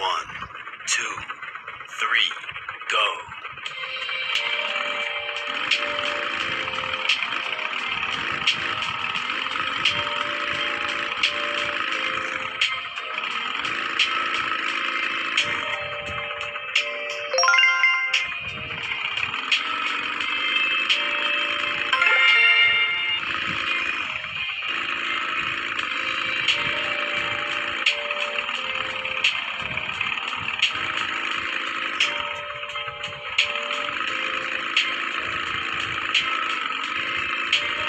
One, two, three, go. you.